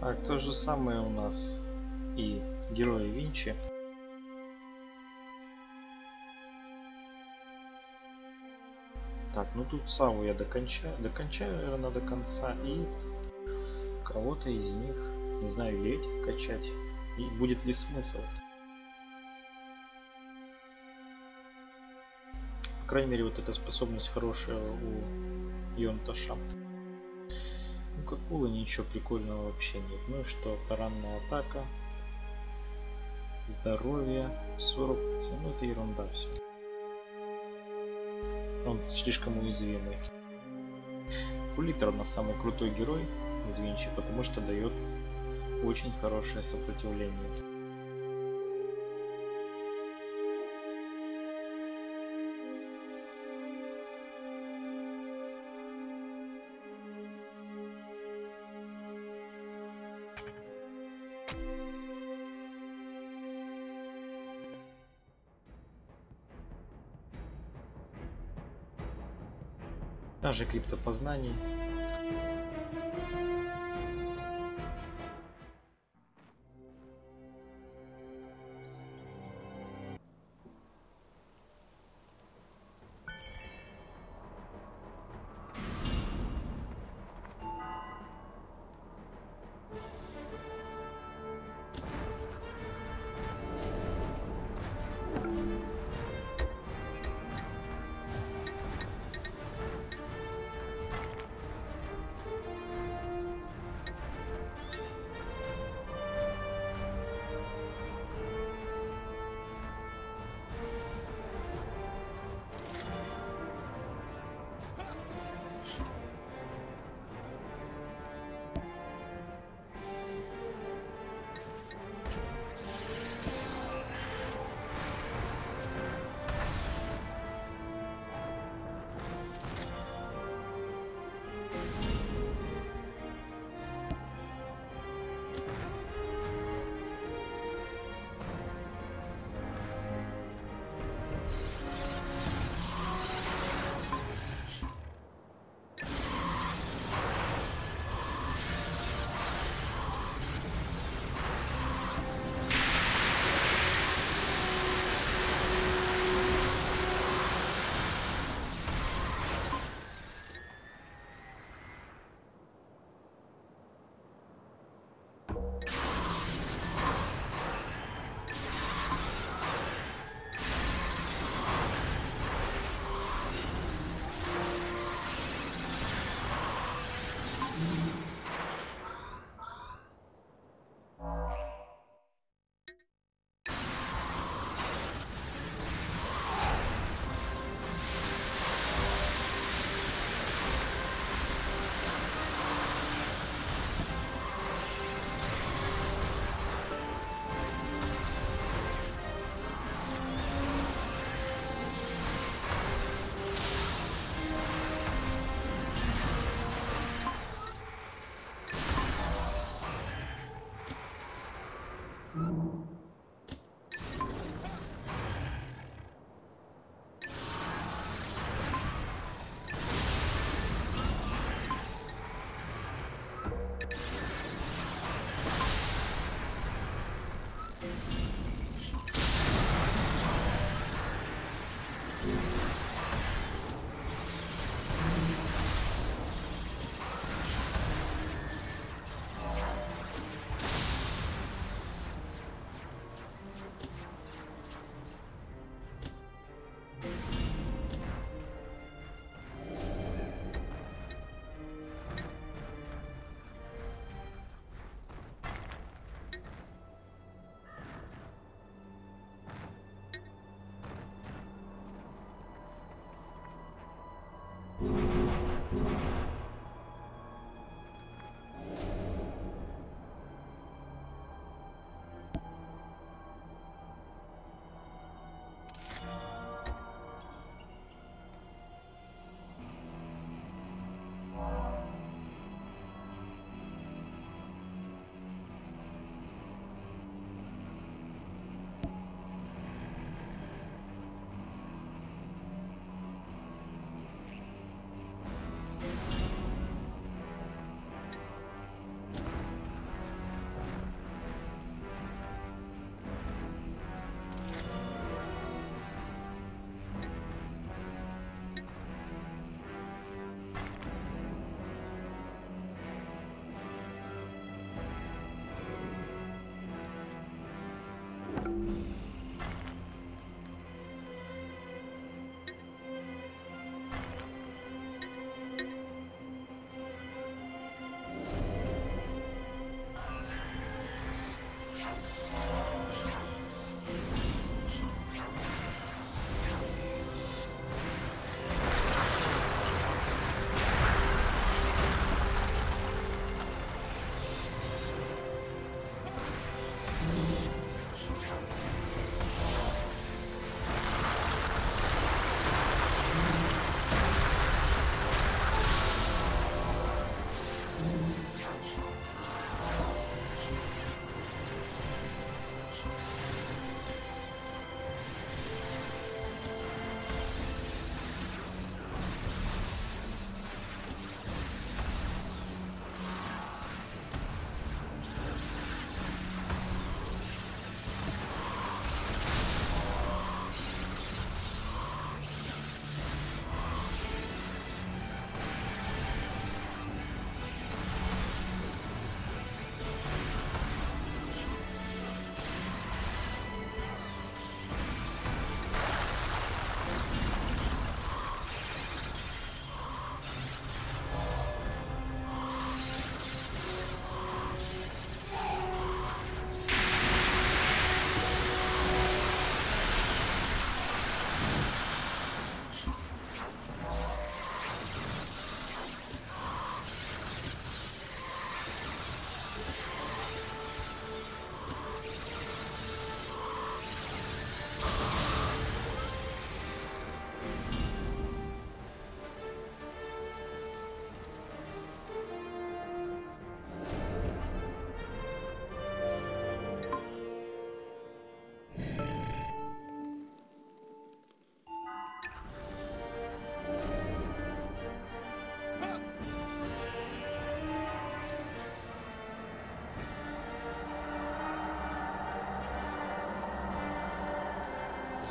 Так, то же самое у нас и герои Винчи. Так, ну тут Саву я докончаю, докончаю, наверное, до конца. И кого-то из них, не знаю, или этих качать. И будет ли смысл. По крайней мере, вот эта способность хорошая у Йонташа. Как Ула ничего прикольного вообще нет. Ну и что, таранная атака. Здоровье 40. Ну это ерунда все. Он слишком уязвимый. Кулитер у нас самый крутой герой из Винчи, потому что дает очень хорошее сопротивление. Даже криптопознаний.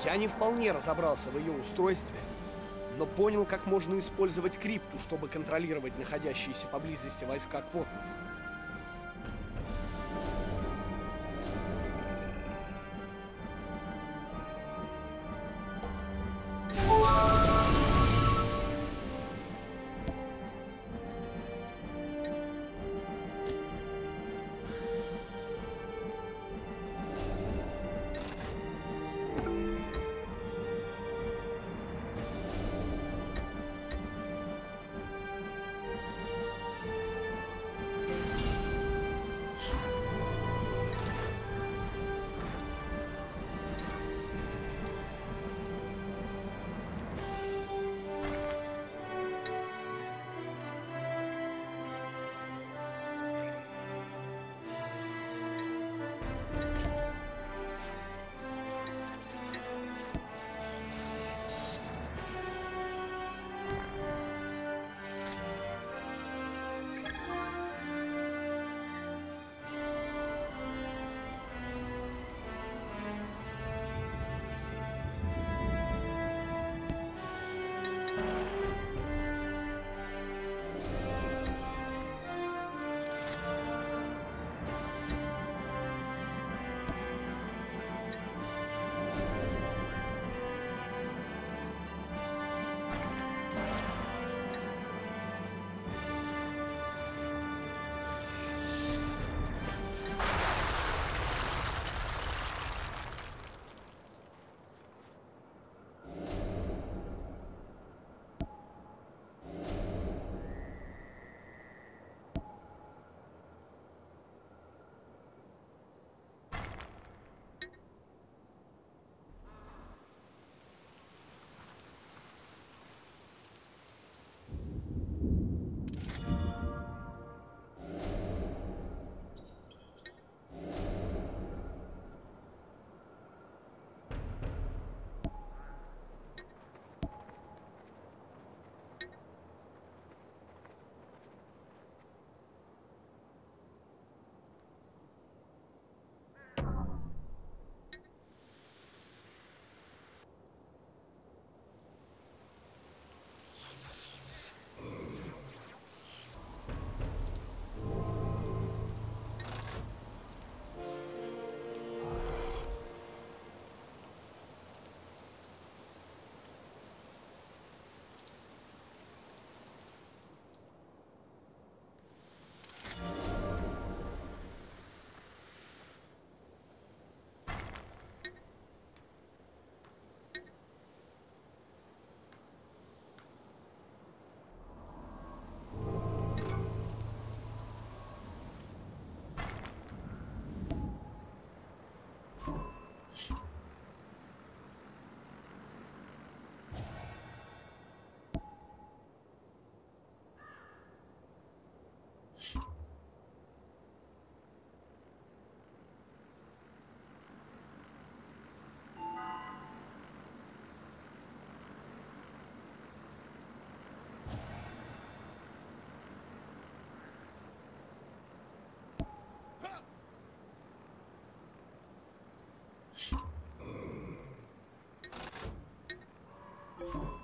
Я не вполне разобрался в ее устройстве, но понял, как можно использовать крипту, чтобы контролировать находящиеся поблизости войска квотнов. you.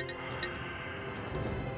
Thank you.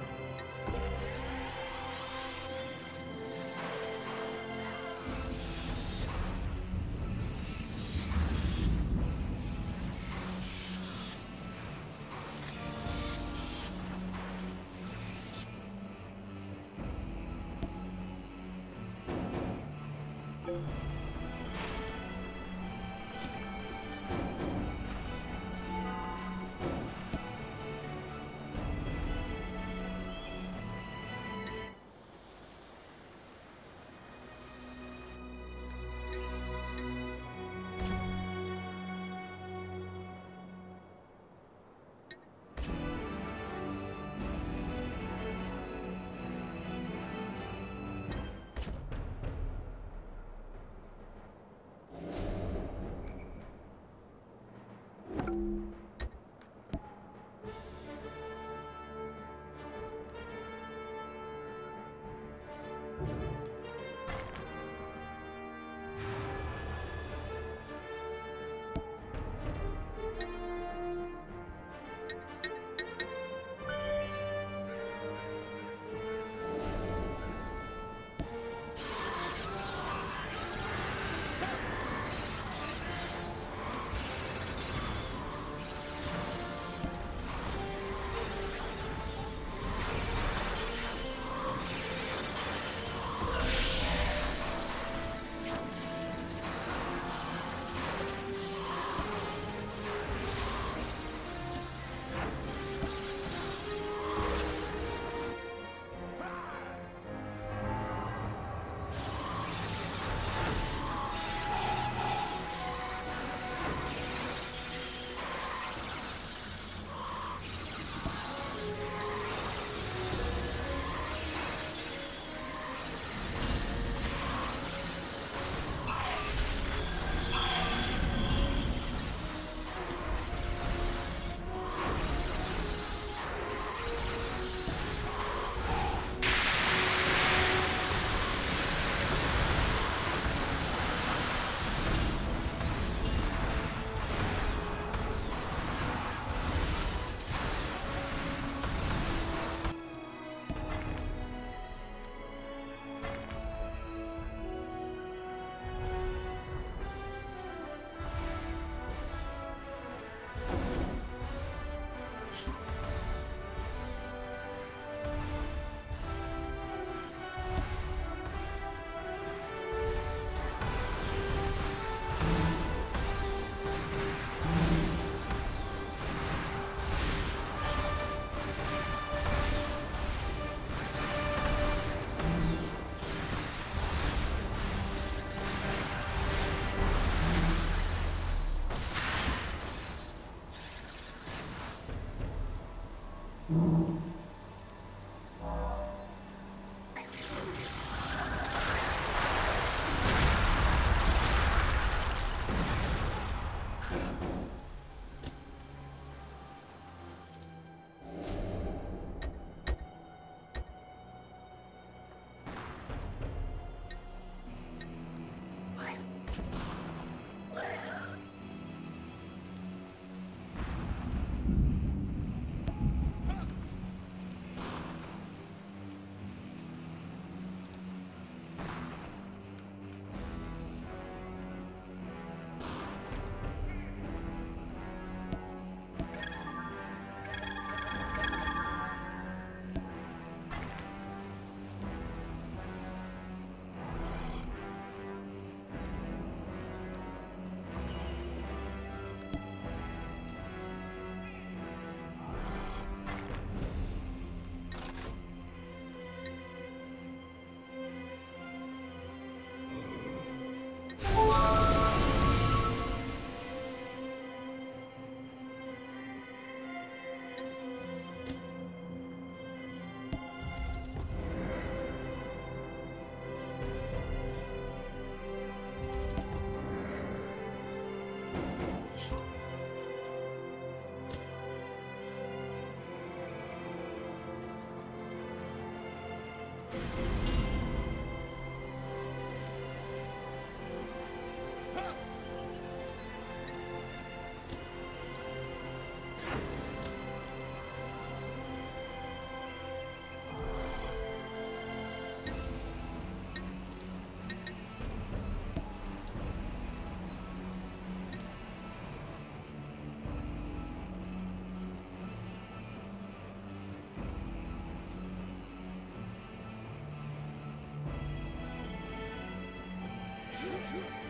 you.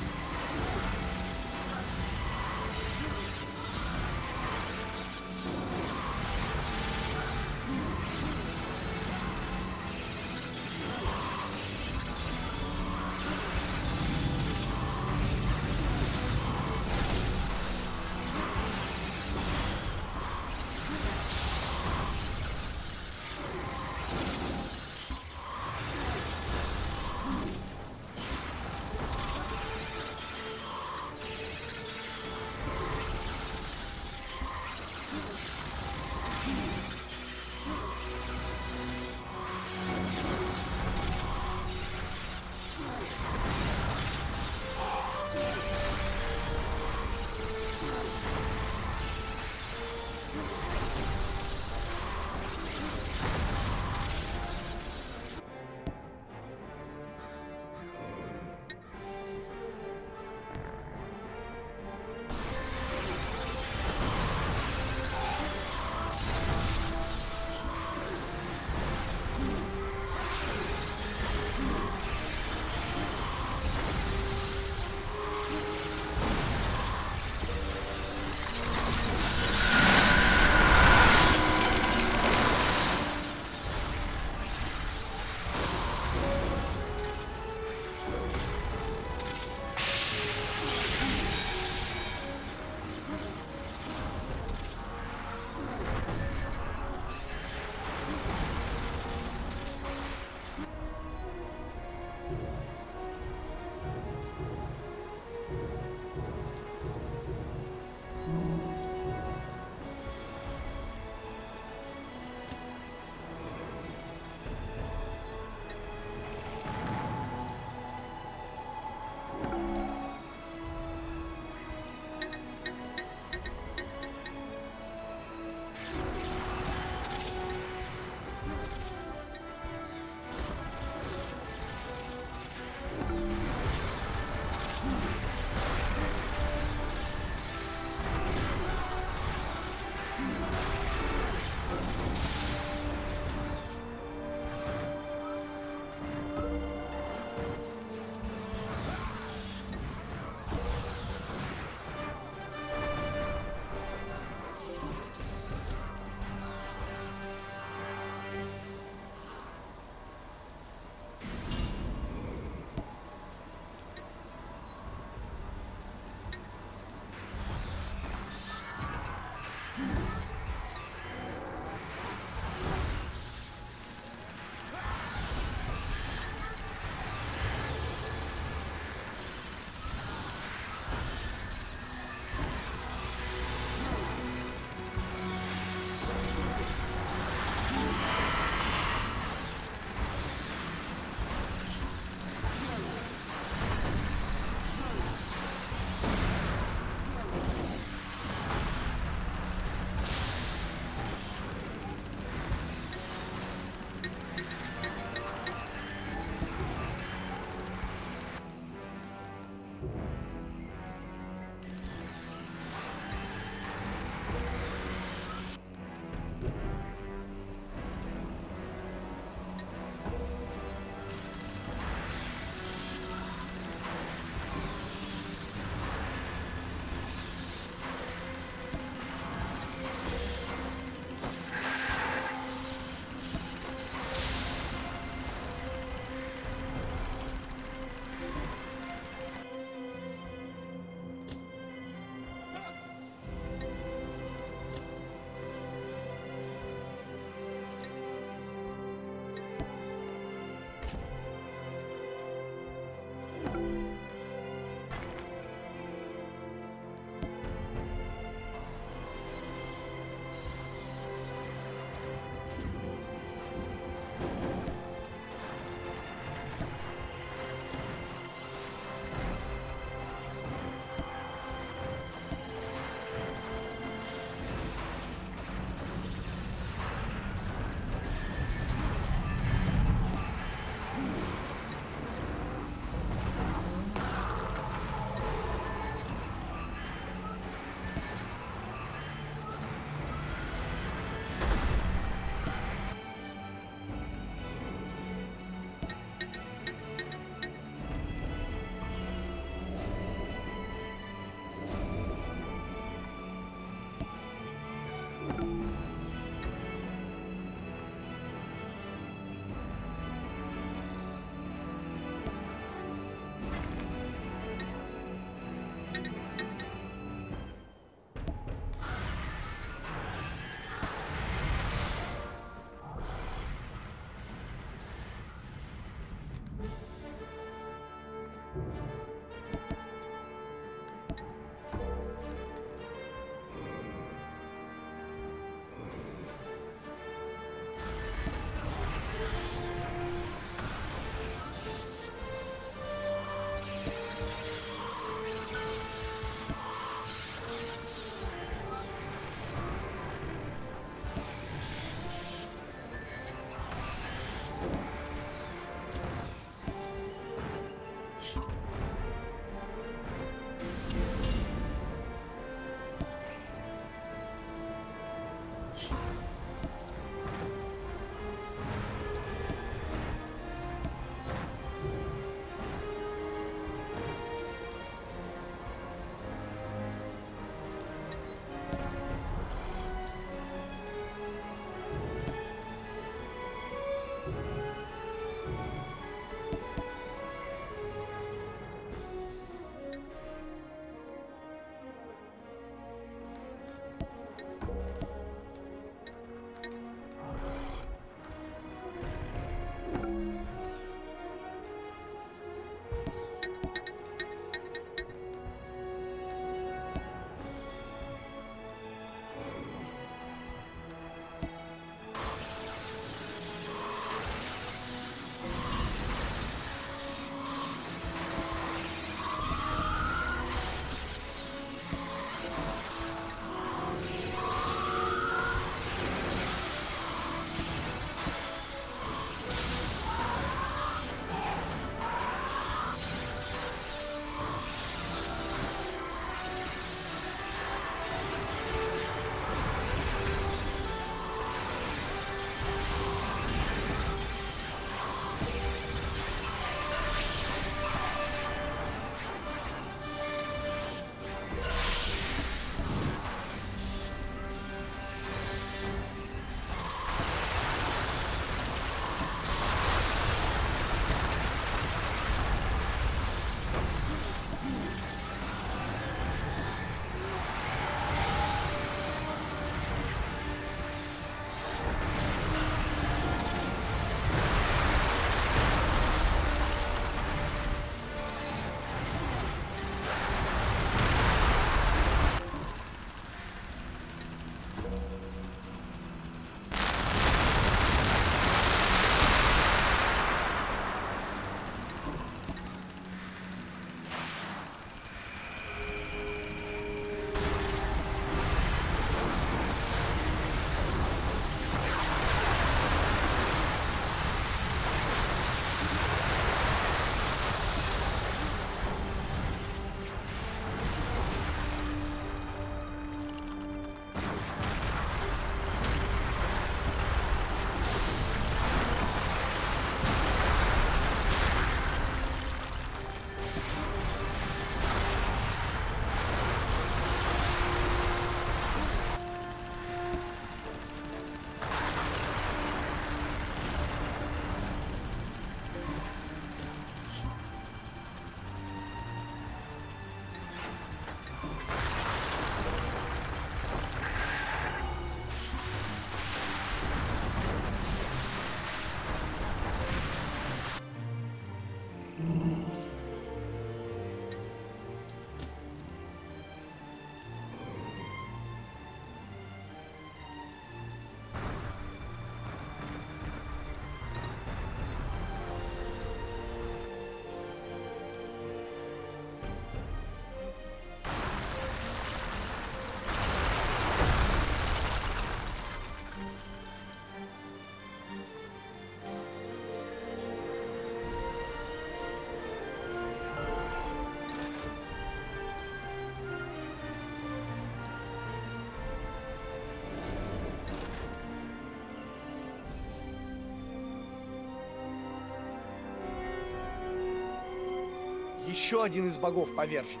Еще один из богов повержен.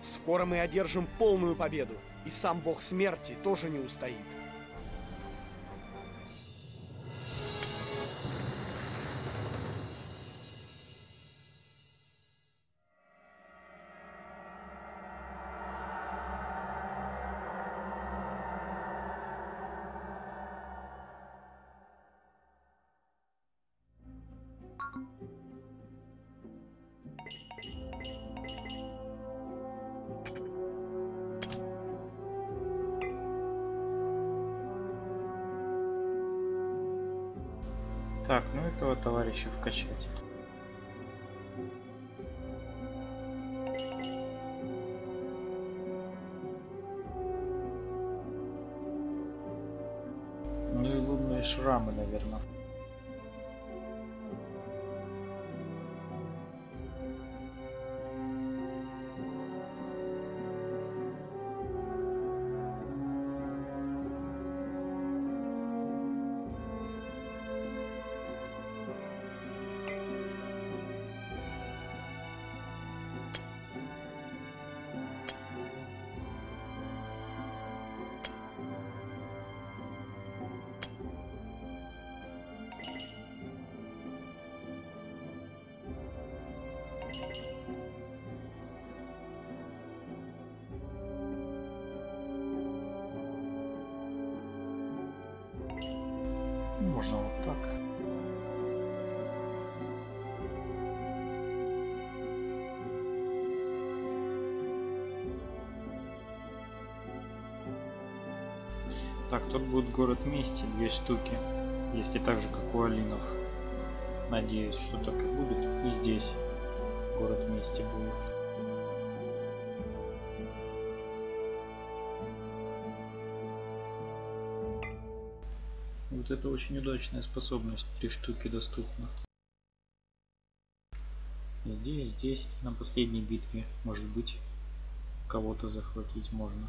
Скоро мы одержим полную победу, и сам бог смерти тоже не устоит. Товарища вкачать. Так, тут будет город мести, две штуки. Если так же, как у Алинов. Надеюсь, что так и будет. И здесь город мести будет. Вот это очень удачная способность. Три штуки доступна. Здесь, здесь, на последней битве, может быть, кого-то захватить можно.